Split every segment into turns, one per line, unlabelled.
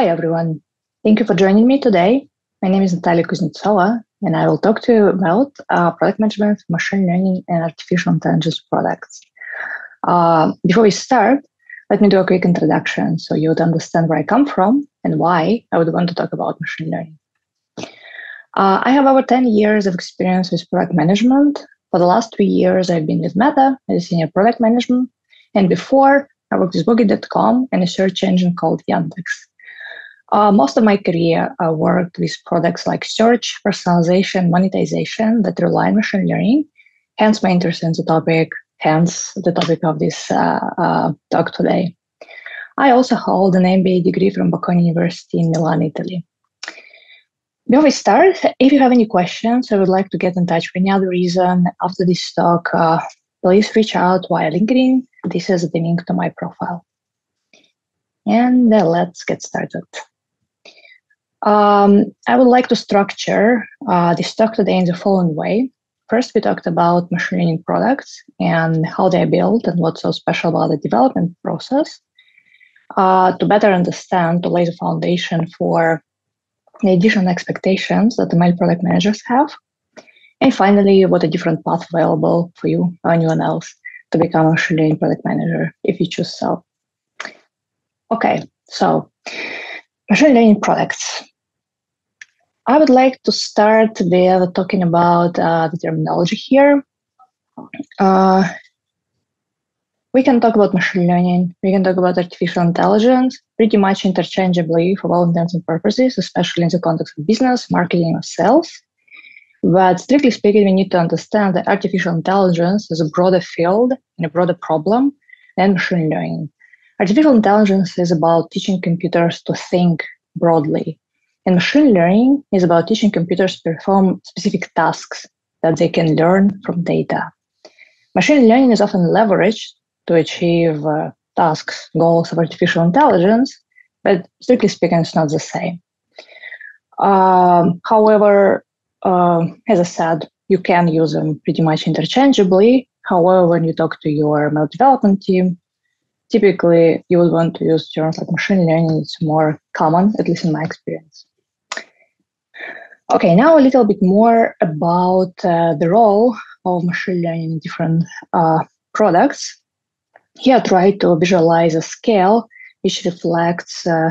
Hi, everyone. Thank you for joining me today. My name is Natalia Kuznetsova, and I will talk to you about uh, product management, machine learning, and artificial intelligence products. Uh, before we start, let me do a quick introduction so you would understand where I come from and why I would want to talk about machine learning. Uh, I have over 10 years of experience with product management. For the last two years, I've been with Meta as a senior product management. And before, I worked with Booking.com and a search engine called Yandex. Uh, most of my career, I worked with products like search, personalization, monetization that rely on machine learning. Hence, my interest in the topic. Hence, the topic of this uh, uh, talk today. I also hold an MBA degree from Bocconi University in Milan, Italy. Before we start, if you have any questions, I would like to get in touch for any other reason after this talk, uh, please reach out via LinkedIn. This is the link to my profile. And uh, let's get started. Um, I would like to structure uh, this talk today in the following way. First, we talked about machine learning products and how they're built and what's so special about the development process. Uh, to better understand, to lay the foundation for the additional expectations that the ML product managers have. And finally, what a different path available for you or anyone else to become a machine learning product manager if you choose so. Okay, so machine learning products. I would like to start with talking about uh, the terminology here. Uh, we can talk about machine learning, we can talk about artificial intelligence pretty much interchangeably for all intents and purposes, especially in the context of business, marketing, or sales. But strictly speaking, we need to understand that artificial intelligence is a broader field and a broader problem than machine learning. Artificial intelligence is about teaching computers to think broadly. And machine learning is about teaching computers to perform specific tasks that they can learn from data. Machine learning is often leveraged to achieve uh, tasks, goals of artificial intelligence, but strictly speaking, it's not the same. Um, however, uh, as I said, you can use them pretty much interchangeably. However, when you talk to your ML development team, typically you would want to use terms like machine learning. It's more common, at least in my experience. Okay, now a little bit more about uh, the role of machine learning in different uh, products. Here I try to visualize a scale which reflects uh,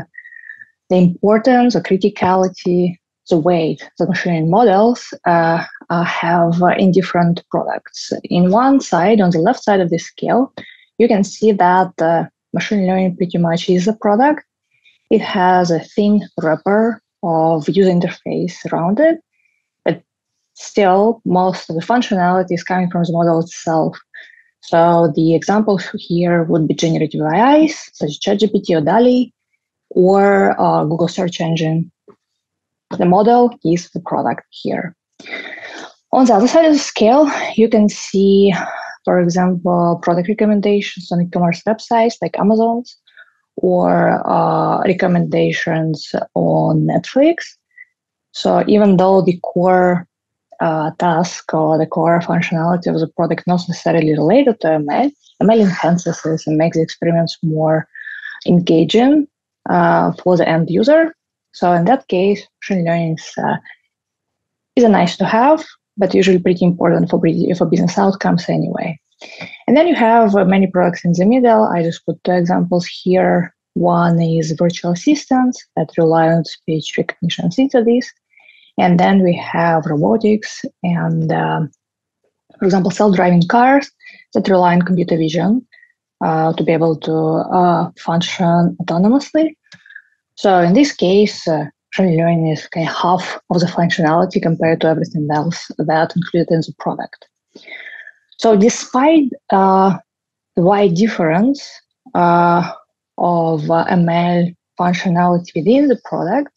the importance or criticality, the weight that machine learning models uh, uh, have in different products. In one side, on the left side of the scale, you can see that uh, machine learning pretty much is a product. It has a thin wrapper of user interface around it, but still most of the functionality is coming from the model itself. So the examples here would be generative AIs, such as ChatGPT or DALL-E, or uh, Google search engine. The model is the product here. On the other side of the scale, you can see, for example, product recommendations on e-commerce websites like Amazon's, or uh, recommendations on Netflix. So even though the core uh, task or the core functionality of the product not necessarily related to ML, ML enhances this and makes the experience more engaging uh, for the end user. So in that case, machine learning is, uh, is a nice to have, but usually pretty important for, for business outcomes anyway. And then you have uh, many products in the middle. I just put two examples here. One is virtual assistants that rely on speech recognition synthesis. And then we have robotics and, um, for example, self-driving cars that rely on computer vision uh, to be able to uh, function autonomously. So in this case, uh, machine learning is kind of half of the functionality compared to everything else that included in the product. So despite uh, the wide difference uh, of uh, ML functionality within the product,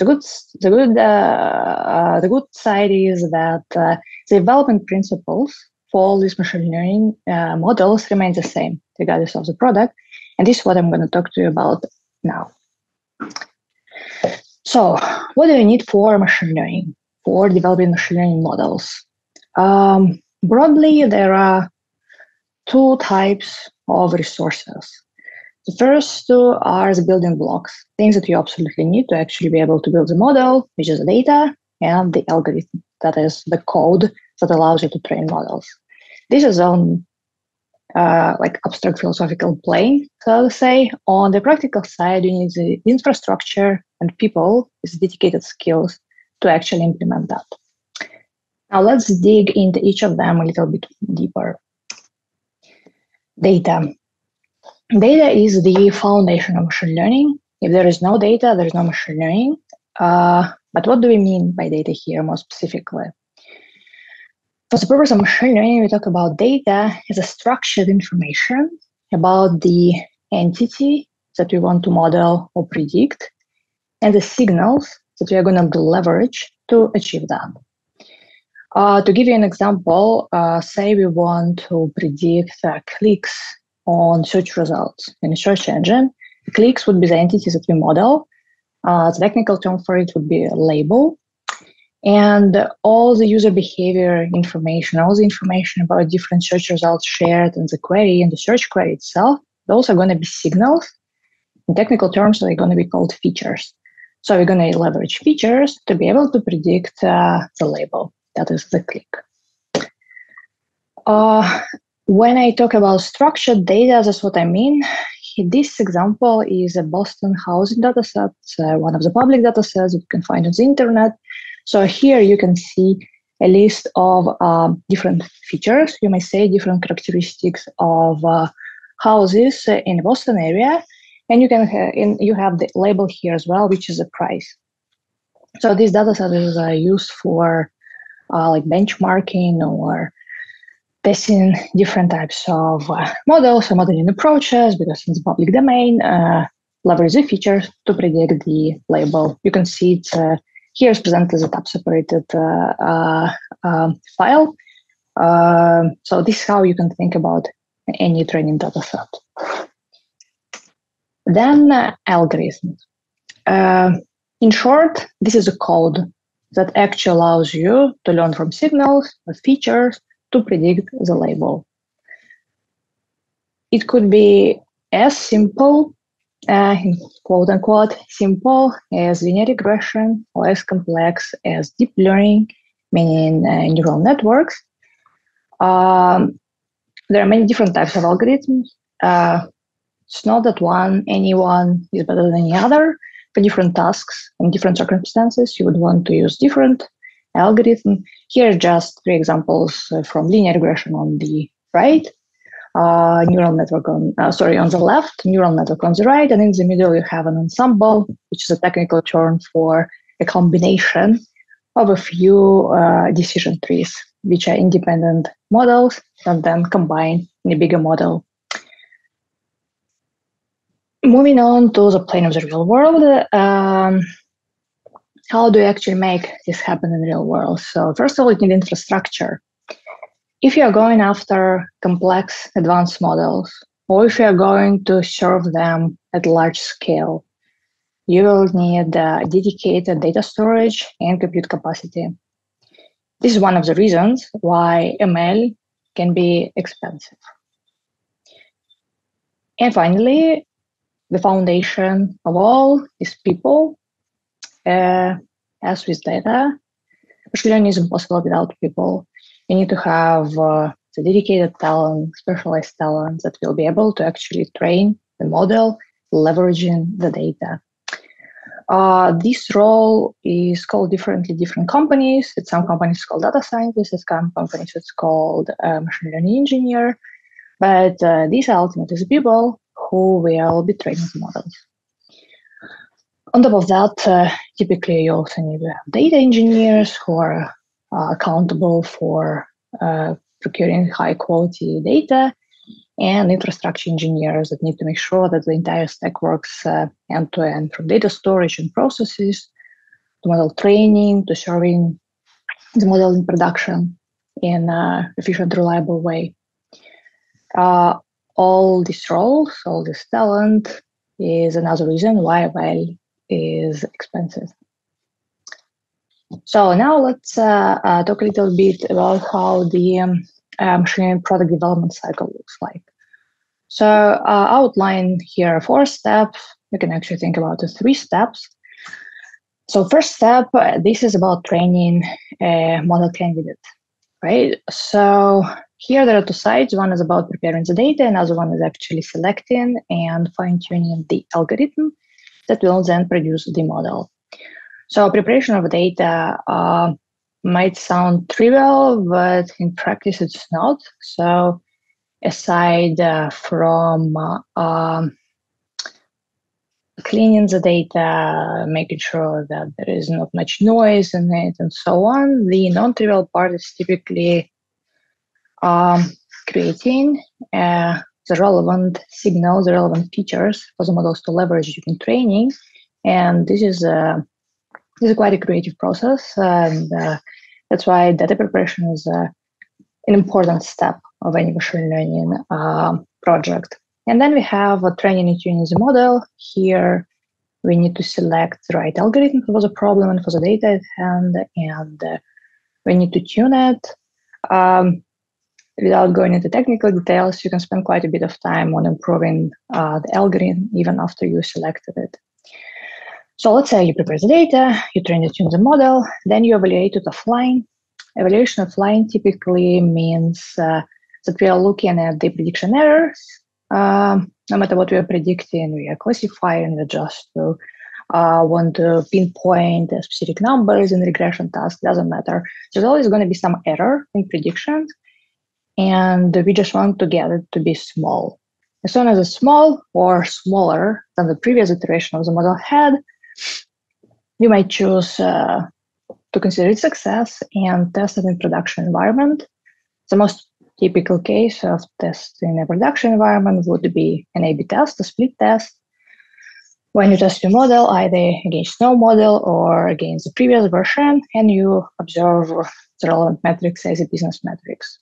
the good, the good, uh, uh, the good side is that the development principles for all these machine learning models remain the same regardless of the product, and this is what I'm going to talk to you about now. So, what do you need for machine learning? For developing machine learning models? Um, broadly, there are two types of resources. The first two are the building blocks, things that you absolutely need to actually be able to build the model, which is the data, and the algorithm, that is the code that allows you to train models. This is on uh, like abstract philosophical plane, so to say. On the practical side, you need the infrastructure and people with dedicated skills to actually implement that. Now let's dig into each of them a little bit deeper. Data. Data is the foundation of machine learning. If there is no data, there is no machine learning. Uh, but what do we mean by data here more specifically? For the purpose of machine learning, we talk about data as a structured information about the entity that we want to model or predict and the signals that we are going to leverage to achieve that. Uh, to give you an example, uh, say we want to predict uh, clicks on search results in a search engine. Clicks would be the entities that we model. Uh, the technical term for it would be a label. And all the user behavior information, all the information about different search results shared in the query and the search query itself, those are going to be signals. In technical terms, they're going to be called features. So we're going to leverage features to be able to predict uh, the label. That is the click. Uh, when I talk about structured data, that's what I mean. This example is a Boston housing dataset, uh, one of the public datasets you can find on the internet. So here you can see a list of uh, different features, you may say different characteristics of uh, houses in the Boston area. And you can in, you have the label here as well, which is the price. So this dataset is uh, used for uh, like benchmarking or testing different types of uh, models or modeling approaches because it's public domain, uh, leverage the features to predict the label. You can see it uh, here is presented as a tab separated uh, uh, um, file. Um, so this is how you can think about any training data set. Then uh, algorithms. in short, this is a code that actually allows you to learn from signals or features to predict the label. It could be as simple, uh, quote unquote, simple as linear regression or as complex as deep learning, meaning uh, neural networks. Um, there are many different types of algorithms. Uh, it's not that one, any one is better than the other. For different tasks and different circumstances, you would want to use different algorithm. Here are just three examples uh, from linear regression on the right, uh, neural network on, uh, sorry, on the left, neural network on the right, and in the middle you have an ensemble, which is a technical term for a combination of a few uh, decision trees, which are independent models and then combine in a bigger model. Moving on to the plane of the real world, um, how do you actually make this happen in the real world? So first of all, you need infrastructure. If you are going after complex advanced models, or if you are going to serve them at large scale, you will need uh, dedicated data storage and compute capacity. This is one of the reasons why ML can be expensive. And finally, the foundation of all is people uh, as with data, machine learning is impossible without people. You need to have uh, the dedicated talent, specialized talent that will be able to actually train the model, leveraging the data. Uh, this role is called differently different companies. At some companies called data scientist, at some companies it's called uh, machine learning engineer. But uh, these are ultimately the people who will be training the models. On top of that, uh, typically you also need to have data engineers who are uh, accountable for uh, procuring high quality data and infrastructure engineers that need to make sure that the entire stack works end to end from data storage and processes to model training to serving the model in production in an efficient, reliable way. Uh, all these roles, all this talent is another reason why while is expensive. So now let's uh, uh, talk a little bit about how the um, uh, machine product development cycle looks like. So uh, outline here four steps. You can actually think about the three steps. So first step, uh, this is about training a model candidate, right? So here there are two sides. One is about preparing the data, another one is actually selecting and fine tuning the algorithm that will then produce the model. So preparation of data uh, might sound trivial, but in practice it's not. So aside uh, from uh, um, cleaning the data, making sure that there is not much noise in it, and so on, the non-trivial part is typically creating uh, the relevant signals, the relevant features for the models to leverage during training. And this is a this is quite a creative process, and uh, that's why data preparation is uh, an important step of any machine learning uh, project. And then we have a training and tuning the model. Here, we need to select the right algorithm for the problem and for the data at hand, and uh, we need to tune it. Um, without going into technical details, you can spend quite a bit of time on improving uh, the algorithm even after you selected it. So let's say you prepare the data, you train it tune the model, then you evaluate it offline. Evaluation offline typically means uh, that we are looking at the prediction errors. Um, no matter what we are predicting, we are classifying it just to uh, want to pinpoint specific numbers in regression task, doesn't matter. There's always going to be some error in predictions and we just want to get it to be small. As soon as it's small or smaller than the previous iteration of the model had, you might choose uh, to consider it success and test it in production environment. The most typical case of test in a production environment would be an A-B test, a split test. When you test your model, either against no model or against the previous version, and you observe the relevant metrics as a business metrics.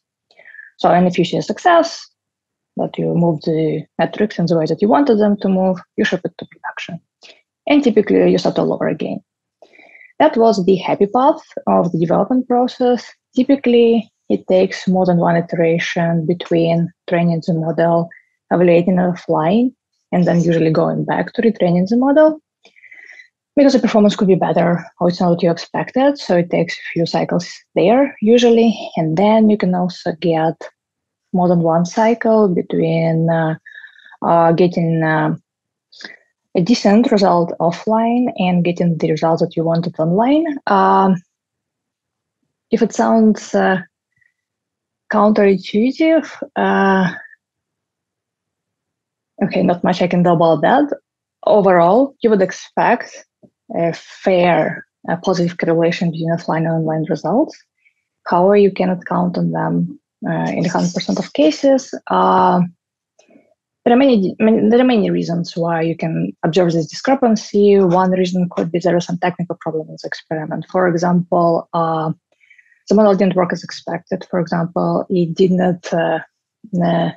So, and if you see a success, that you move the metrics in the way that you wanted them to move, you ship it to production. And typically you start all over again. That was the happy path of the development process. Typically, it takes more than one iteration between training the model, evaluating it offline, and then usually going back to retraining the model because the performance could be better or it's not what you expected. So it takes a few cycles there usually. And then you can also get more than one cycle between uh, uh, getting uh, a decent result offline and getting the results that you wanted online. Um, if it sounds uh, counterintuitive, uh, okay, not much I can do about that. Overall, you would expect a fair a positive correlation between offline and online results. However, you cannot count on them uh, in 100% of cases. Uh, there are many, many, there are many reasons why you can observe this discrepancy. One reason could be there is some technical problem in the experiment. For example, uh, the model didn't work as expected. For example, it did not, uh,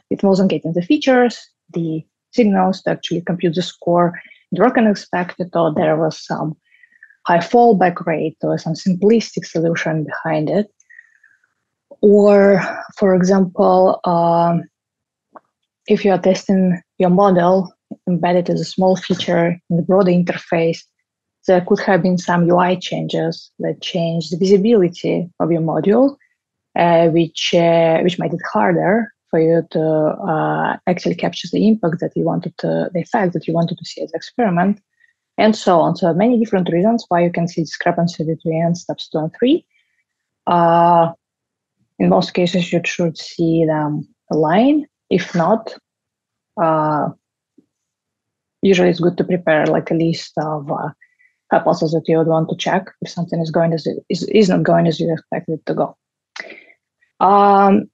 it wasn't getting the features, the signals to actually compute the score Draken expected, or there was some high fallback rate or some simplistic solution behind it. Or, for example, um, if you are testing your model embedded as a small feature in the broader interface, there could have been some UI changes that changed the visibility of your module, uh, which uh, which made it harder for you to uh, actually capture the impact that you wanted to, the effect that you wanted to see as experiment, and so on. So many different reasons why you can see discrepancy between steps two and three. Uh, in most cases, you should see them align. If not, uh, usually it's good to prepare like a list of uh, hypotheses that you would want to check if something is going as is, is not going as you expected it to go. Um,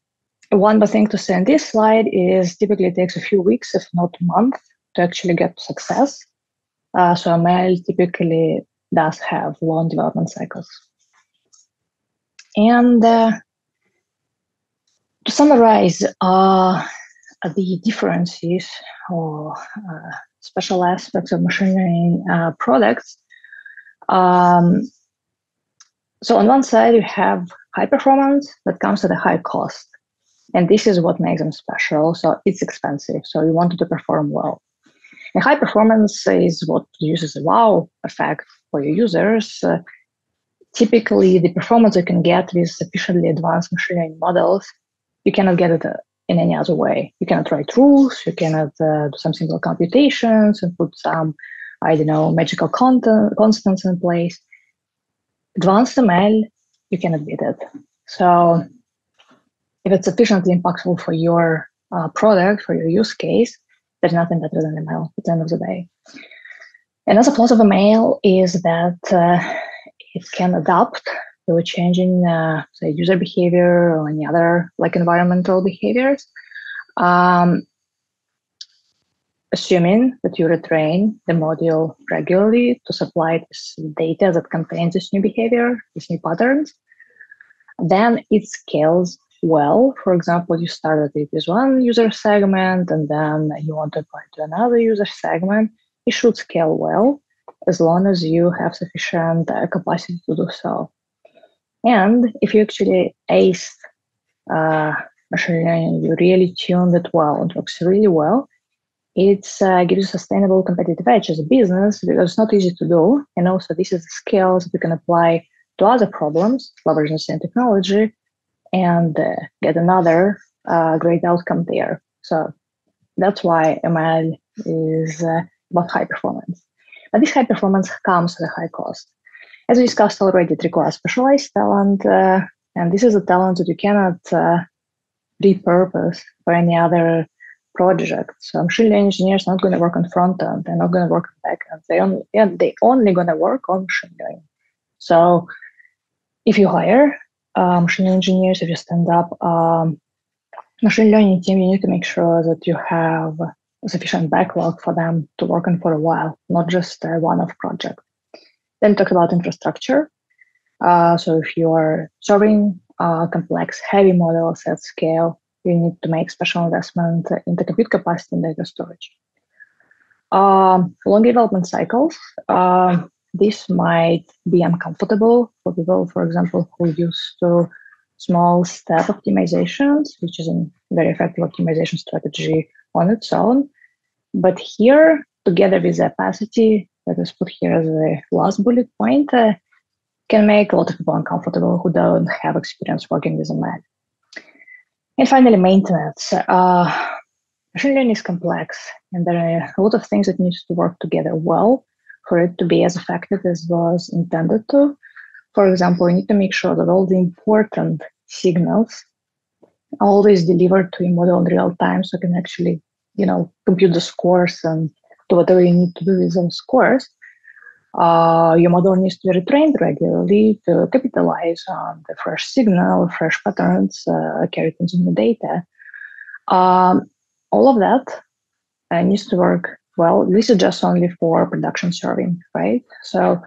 one more thing to say on this slide is typically it takes a few weeks, if not months, to actually get success. Uh, so ML typically does have long development cycles. And uh, to summarize uh, the differences or uh, special aspects of machine learning uh, products, um, so on one side you have high performance that comes at a high cost. And this is what makes them special. So it's expensive. So you want to perform well. And high performance is what uses a wow effect for your users. Uh, typically, the performance you can get with sufficiently advanced machine learning models, you cannot get it uh, in any other way. You cannot write rules, you cannot uh, do some simple computations and put some, I don't know, magical content, constants in place. Advanced ML, you cannot beat it. So if it's sufficiently impactful for your uh, product, for your use case, there's nothing better than ML at the end of the day. Another plus of ML is that uh, it can adapt to a changing, uh, say, user behavior or any other like environmental behaviors. Um, assuming that you retrain the module regularly to supply this data that contains this new behavior, these new patterns, then it scales well. For example, you started it with one user segment and then you want to apply to another user segment. It should scale well as long as you have sufficient uh, capacity to do so. And if you actually ace uh, machine learning, you really tune it well, it works really well, it uh, gives you sustainable competitive edge as a business because it's not easy to do. And also, this is the skills that we can apply to other problems, leveraging the same technology, and uh, get another uh, great outcome there. So that's why ML is uh, about high performance. But this high performance comes at a high cost. As we discussed already, it requires specialized talent, uh, and this is a talent that you cannot uh, repurpose for any other project. So machine learning engineers are not going to work on front end, they're not going to work on back end. They only, yeah, they only going to work on machine learning. So if you hire uh, machine engineers, if you stand up um, machine learning team, you need to make sure that you have sufficient backlog for them to work on for a while, not just a one-off project. Then talk about infrastructure. Uh, so if you are serving uh, complex, heavy models at scale, you need to make special investment into compute capacity and data storage. Um, long development cycles. Uh, this might be uncomfortable for people, for example, who used to small step optimizations, which is a very effective optimization strategy on its own. But here, together with the opacity that is put here as the last bullet point, uh, can make a lot of people uncomfortable who don't have experience working with a ML. And finally, maintenance. Uh, machine learning is complex, and there are a lot of things that need to work together well for it to be as effective as was intended to. For example, we need to make sure that all the important signals are always delivered to a model in real time so you can actually, you know, compute the scores and do whatever you need to do with those scores. Uh, your model needs to be retrained regularly to capitalize on the fresh signal, fresh patterns uh, carried into the data. Um, all of that uh, needs to work well, this is just only for production serving, right? So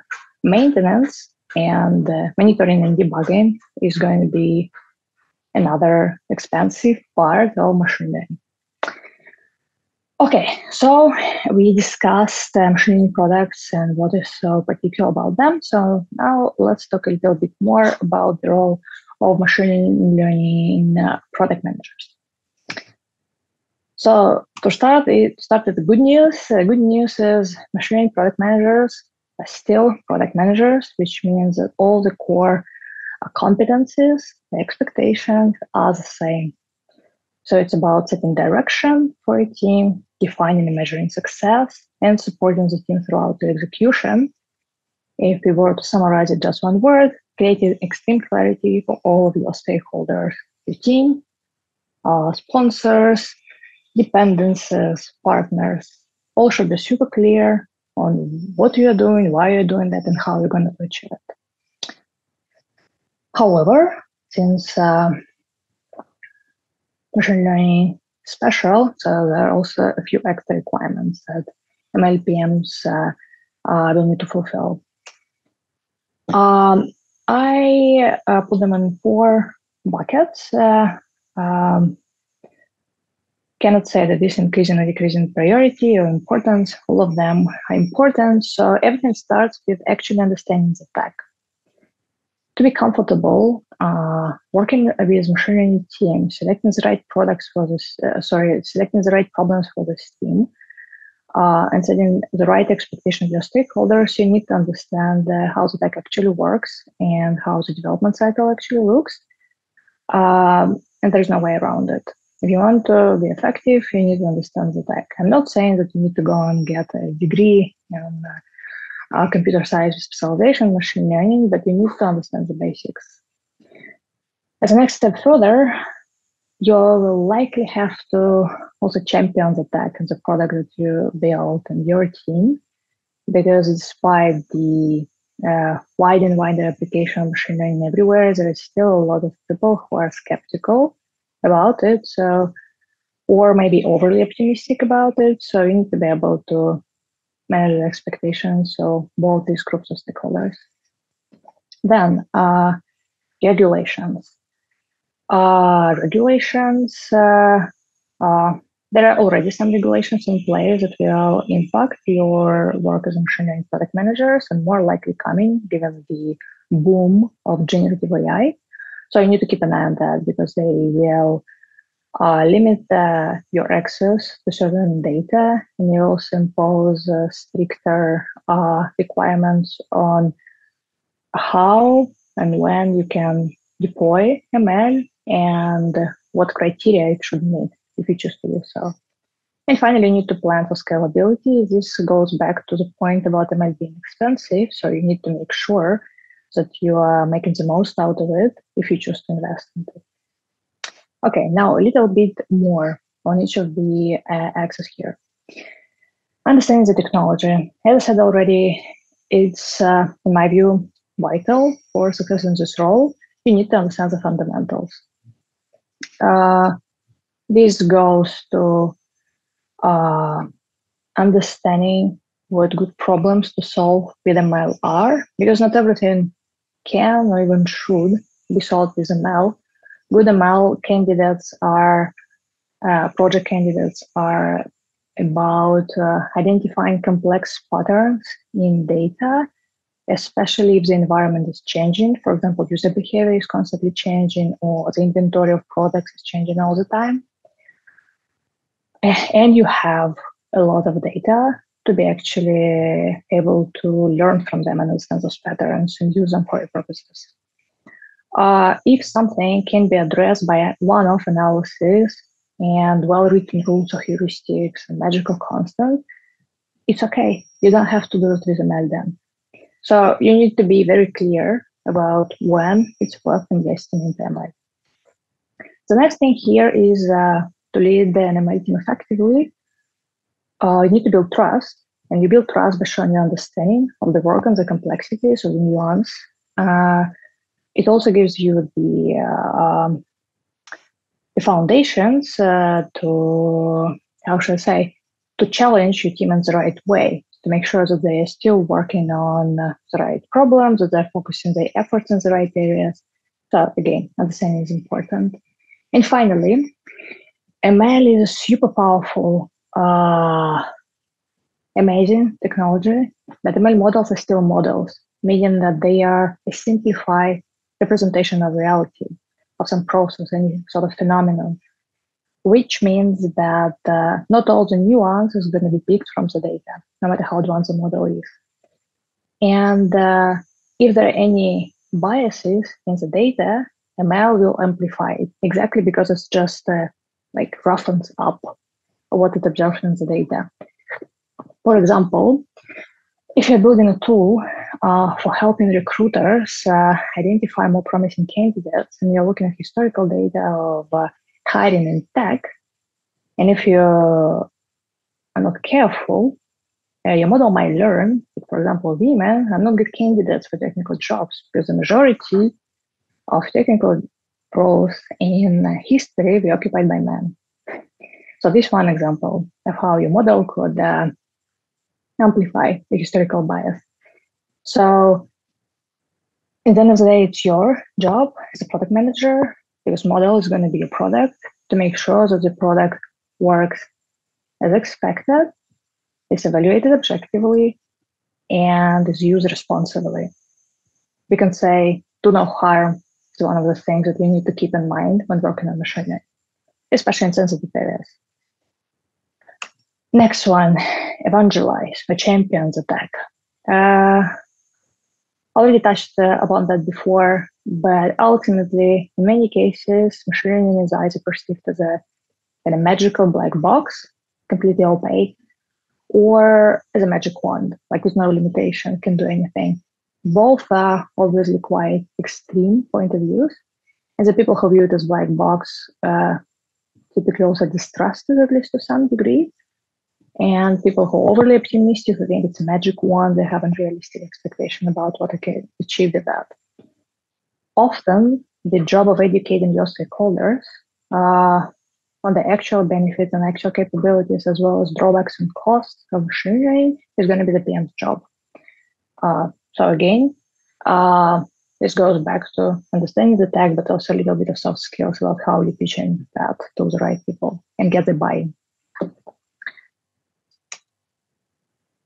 maintenance and uh, monitoring and debugging is going to be another expensive part of machine learning. Okay, so we discussed uh, machine learning products and what is so particular about them. So now let's talk a little bit more about the role of machine learning uh, product managers. So to start, it started the good news. Uh, good news is machine learning product managers are still product managers, which means that all the core uh, competencies, the expectations are the same. So it's about setting direction for a team, defining and measuring success, and supporting the team throughout the execution. If we were to summarize it just one word, creating extreme clarity for all of your stakeholders, the team, uh, sponsors, dependencies, partners, all should be super clear on what you're doing, why you're doing that, and how you're going to achieve it. However, since uh, machine learning is special, so there are also a few extra requirements that MLPMs uh, uh, will need to fulfill. Um, I uh, put them in four buckets. Uh, um, cannot say that this increasing or decreasing priority or importance. All of them are important. So everything starts with actually understanding the tech. to be comfortable uh, working with machine learning team, selecting the right products for this, uh, sorry, selecting the right problems for this team, uh, and setting the right expectations of your stakeholders, you need to understand uh, how the tech actually works and how the development cycle actually looks. Um, and there's no way around it. If you want to be effective, you need to understand the tech. I'm not saying that you need to go and get a degree in uh, computer science specialization, machine learning, but you need to understand the basics. As a next step further, you will likely have to also champion the tech and the product that you build and your team, because despite the uh, wide and wider application of machine learning everywhere, there is still a lot of people who are skeptical about it. So, or maybe overly optimistic about it. So you need to be able to manage the expectations of both these groups of stakeholders. Then uh, regulations. Uh, regulations, uh, uh, there are already some regulations in place that will impact your work as learning product managers and more likely coming given the boom of generative AI. So you need to keep an eye on that because they will uh, limit uh, your access to certain data and they also impose uh, stricter requirements on how and when you can deploy ML and what criteria it should meet if you choose to do so. And finally, you need to plan for scalability. This goes back to the point about ML being expensive. So you need to make sure that you are making the most out of it if you choose to invest in it. Okay, now a little bit more on each of the uh, axes here. Understanding the technology. As I said already, it's, uh, in my view, vital for success in this role. You need to understand the fundamentals. Uh, this goes to uh, understanding what good problems to solve with ML are, because not everything can or even should be solved with ML. Good ML candidates are, uh, project candidates are about uh, identifying complex patterns in data especially if the environment is changing. For example, user behavior is constantly changing or the inventory of products is changing all the time. And you have a lot of data to be actually able to learn from them and understand those patterns and use them for your purposes. Uh, if something can be addressed by one-off analysis and well-written rules or heuristics and magical constants, it's okay. You don't have to do it with ML then. So you need to be very clear about when it's worth investing in ML. The next thing here is uh, to lead the ML team effectively. Uh, you need to build trust, and you build trust by showing your understanding of the work and the complexities of the nuance. Uh, it also gives you the um, the foundations uh, to how should I say to challenge your team in the right way to make sure that they are still working on the right problems, that they're focusing their efforts in the right areas. So again, understanding is important. And finally, ML is a super powerful, uh, amazing technology, but ML models are still models, meaning that they are a simplified representation of reality, of some process, any sort of phenomenon which means that uh, not all the nuance is going to be picked from the data, no matter how advanced the model is. And uh, if there are any biases in the data, ML will amplify it exactly because it's just uh, like roughens up what it observes in the data. For example, if you're building a tool uh, for helping recruiters uh, identify more promising candidates and you're looking at historical data of uh, hiring in tech. And if you are not careful, uh, your model might learn, that, for example, women are not good candidates for technical jobs because the majority of technical roles in history were occupied by men. So this one example of how your model could uh, amplify the historical bias. So at the end of the day, it's your job as a product manager because model is going to be a product to make sure that the product works as expected, is evaluated objectively, and is used responsibly. We can say do no harm is one of the things that you need to keep in mind when working on machine learning, especially in sensitive areas. Next one, evangelize, a champion's attack. Uh, already touched uh, upon that before, but ultimately, in many cases, machine learning is either perceived as a, as a magical black box, completely opaque, or as a magic wand, like with no limitation, can do anything. Both are obviously quite extreme point of views, and the people who view it as black box uh, typically also distrust it at least to some degree. And people who are overly optimistic, who think it's a magic wand, they have unrealistic expectation about what I can achieve with that. Often, the job of educating your stakeholders uh, on the actual benefits and actual capabilities, as well as drawbacks and costs of machine learning, is going to be the PM's job. Uh, so again, uh, this goes back to understanding the tech, but also a little bit of soft skills about how you pitch pitching that to the right people and get the buy-in.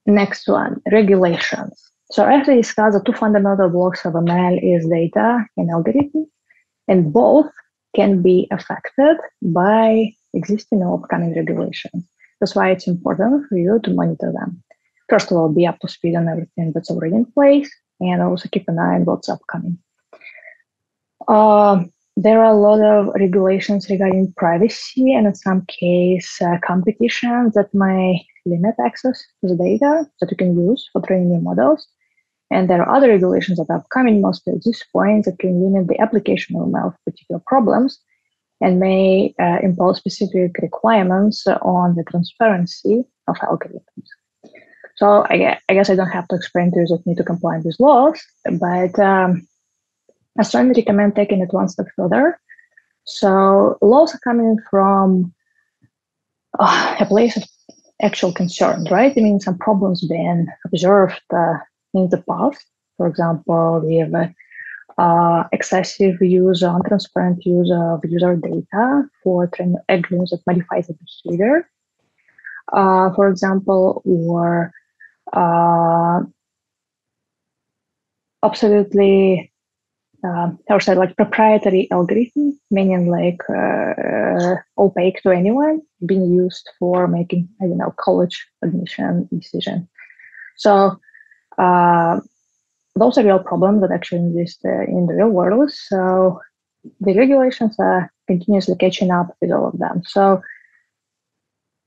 Next one, regulations. So as we discussed, the two fundamental blocks of ML is data and algorithm, and both can be affected by existing or upcoming regulations. That's why it's important for you to monitor them. First of all, be up to speed on everything that's already in place, and also keep an eye on what's upcoming. Uh, there are a lot of regulations regarding privacy and in some case uh, competition that may limit access to the data that you can use for training new models. And there are other regulations that are coming mostly at this point that can limit the application of particular problems and may uh, impose specific requirements on the transparency of algorithms. So I guess, I guess I don't have to explain to you that need to comply with laws, but um, I strongly recommend taking it one step further. So laws are coming from uh, a place of actual concern, right? I mean, some problems being observed uh, in the past. For example, we have uh, excessive use, untransparent use of user data for training algorithms that modifies the behavior. Uh, for example, or uh, uh, or say like proprietary algorithm, meaning like uh, opaque to anyone, being used for making I don't know college admission decision. So uh, those are real problems that actually exist uh, in the real world. So the regulations are continuously catching up with all of them. So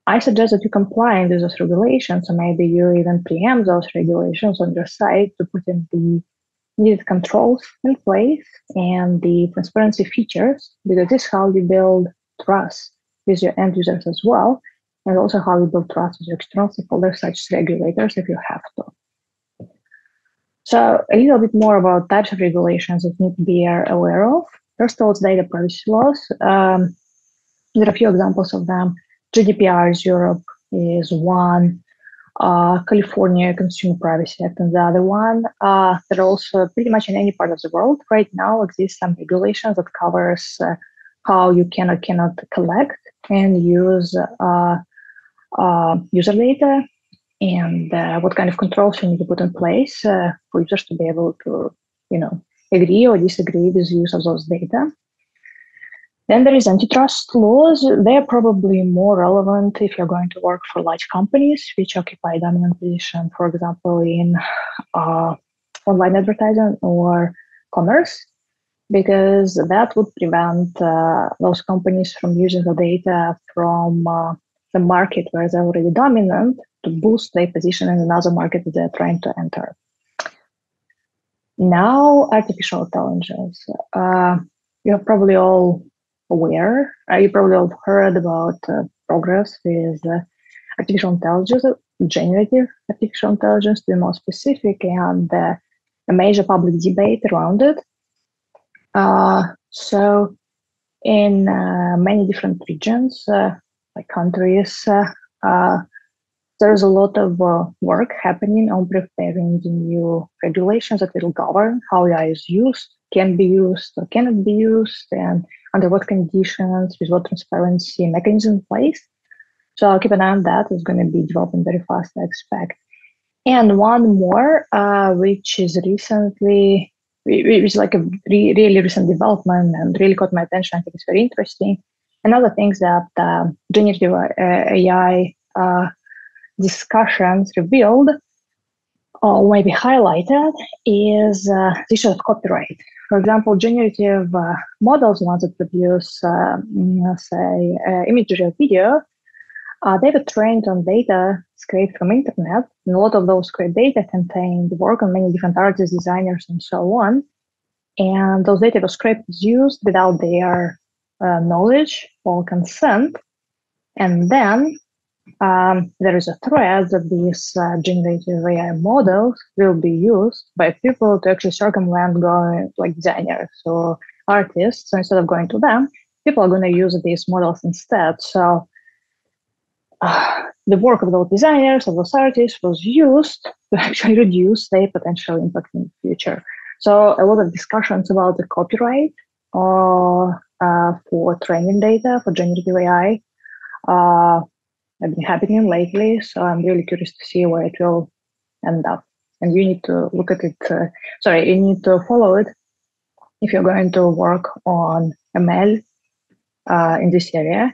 I suggest that you comply with those regulations, or maybe you even preempt those regulations on your site to put in the needed controls in place and the transparency features, because this is how you build trust with your end users as well, and also how you build trust with your external stakeholders, such as regulators, if you have to. So a little bit more about types of regulations that need to be aware of. First of all, data privacy laws. Um, there are a few examples of them. GDPR is Europe is one California Consumer Privacy Act, and the other one. Uh, that also pretty much in any part of the world right now exists some regulations that covers uh, how you can or cannot collect and use uh, uh, user data and uh, what kind of controls you need to put in place for users to be able to, you know, agree or disagree with the use of those data. Then there is antitrust laws. They're probably more relevant if you're going to work for large companies which occupy a dominant position, for example, in uh, online advertising or commerce, because that would prevent uh, those companies from using the data from uh, the market where they're already dominant to boost their position in another market that they're trying to enter. Now, artificial intelligence. Uh, you have probably all aware. Uh, you probably have heard about uh, progress with uh, artificial intelligence, generative artificial intelligence, to be more specific, and uh, a major public debate around it. Uh, so, in uh, many different regions, like countries, there's a lot of work happening on preparing the new regulations that will govern how AI is used, can be used, or cannot be used, and under what conditions, with what transparency mechanism in place. So I'll keep an eye on that. It's going to be developing very fast, I expect. And one more, uh, which is recently which is like a re- really recent development and really caught my attention. I think it's very interesting. Another thing that uh, generative uh, AI uh, discussions revealed or maybe highlighted is the issue of copyright. For example, generative uh, models, ones that produce, uh, mm, say, imagery or video, uh, they were trained on data scraped from internet. And a lot of those scraped data contained work on many different artists, designers, and so on. And those data were scraped used without their uh, knowledge or consent. And then um, there is a threat that these uh, generative AI models will be used by people to actually circumvent going like designers or artists. So instead of going to them, people are going to use these models instead. So uh, the work of those designers, of those artists was used to actually reduce their potential impact in the future. So a lot of discussions about the copyright or uh, for training data for generative AI uh, have been happening lately. So I'm really curious to see where it will end up. And you need to look at it. Uh, sorry, you need to follow it if you're going to work on ML uh, in this area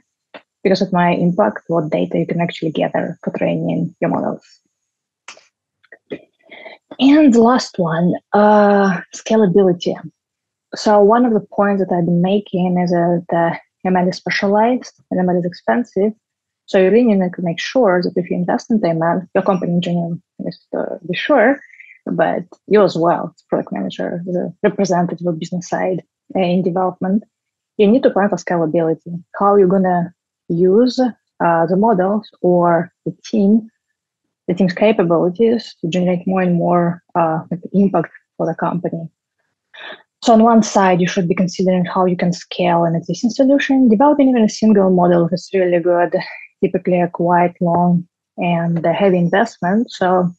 because it might impact what data you can actually gather for training your models. And the last one, uh, scalability. So one of the points that I've been making is that ML is specialized and ML is expensive. So you really need to make sure that if you invest in ML, your company in general is to be sure, but you as well, product manager, the representative of business side in development, you need to plan for scalability. How you're gonna use uh, the models or the team, the team's capabilities to generate more and more uh, impact for the company. So on one side, you should be considering how you can scale an existing solution. Developing even a single model is really good typically a quite long and heavy investment. So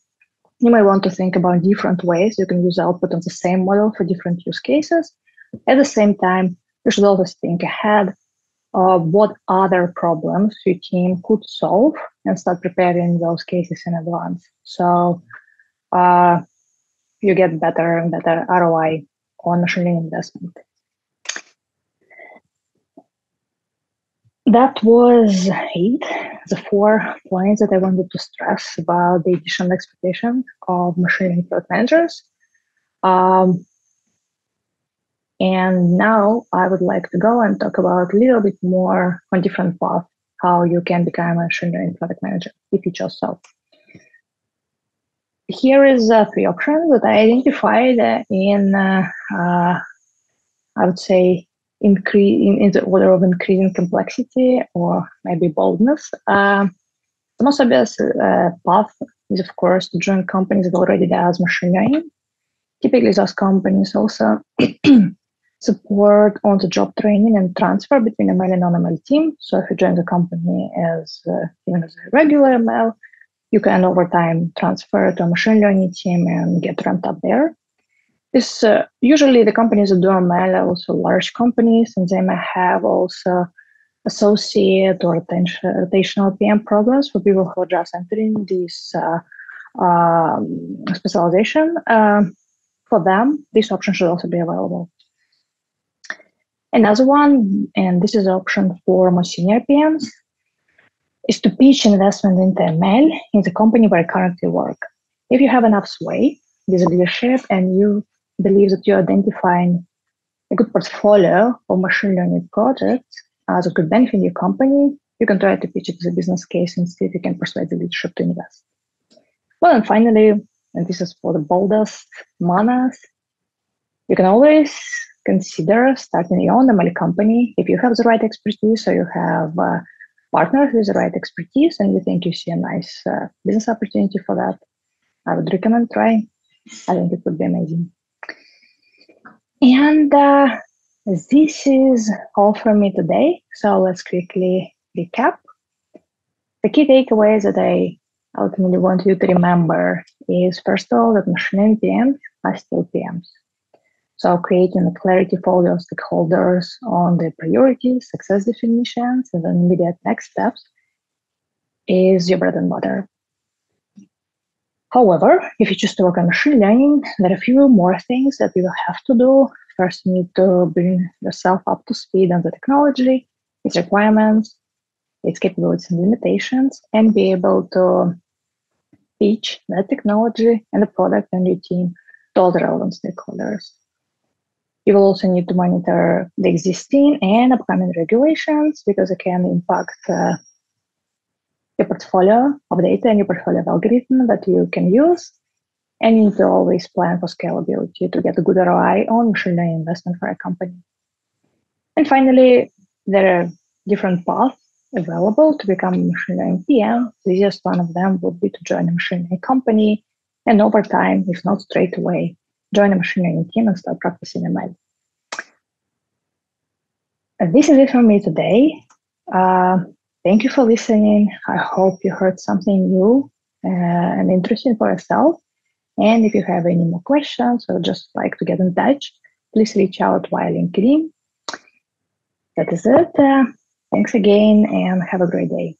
you might want to think about different ways you can use output of the same model for different use cases. At the same time, you should always think ahead of what other problems your team could solve and start preparing those cases in advance. So uh, you get better and better ROI on machine learning investment. That was it. The four points that I wanted to stress about the additional expectation of machine learning product managers. Um, and now I would like to go and talk about a little bit more on different paths how you can become a machine learning product manager if you chose so. Here is uh, three options that I identified in, uh, uh, I would say, increase in, in, the order of increasing complexity or maybe boldness. Uh, the most obvious uh, path is, of course, to join companies that already does machine learning. Typically, those companies also support on-the-job training and transfer between ML and non-ML team. So if you join the company as uh, even as a regular ML, you can over time transfer to a machine learning team and get ramped up there. This uh, usually the companies that do ML are also large companies, and they may have also associate or rotational PM programs for people who are just entering this uh, um, specialization. Um, for them, this option should also be available. Another one, and this is an option for more senior PMs, is to pitch investment into ML in the company where I currently work. If you have enough sway with leadership and you believe that you're identifying a good portfolio of machine learning projects uh, that could benefit your company, you can try to pitch it as a business case and see if you can persuade the leadership to invest. Well, and finally, and this is for the boldest manas, you can always consider starting your own ML company if you have the right expertise or you have a partner with the right expertise and you think you see a nice uh, business opportunity for that. I would recommend trying. I think it would be amazing. And uh, this is all for me today. So let's quickly recap. The key takeaways that I ultimately want you to remember is first of all that machine PMs are still PMs. So creating a clarity for your stakeholders on the priorities, success definitions, and then immediate next steps is your bread and butter. However, if you choose to work on machine learning, there are a few more things that you will have to do. First, you need to bring yourself up to speed on the technology, its requirements, its capabilities and limitations, and be able to teach that technology and the product and your team to all the relevant stakeholders. You will also need to monitor the existing and upcoming regulations because it can impact uh, your portfolio of data and your portfolio of algorithm that you can use. And you need to always plan for scalability to get a good ROI on machine learning investment for a company. And finally, there are different paths available to become a machine learning PM. The easiest one of them would be to join a machine learning company and over time, if not straight away, join a machine learning team and start practicing ML. And this is it from me today. Uh, thank you for listening. I hope you heard something new uh, and interesting for yourself. And if you have any more questions or just like to get in touch, please reach out via LinkedIn. That is it. Uh, thanks again and have a great day.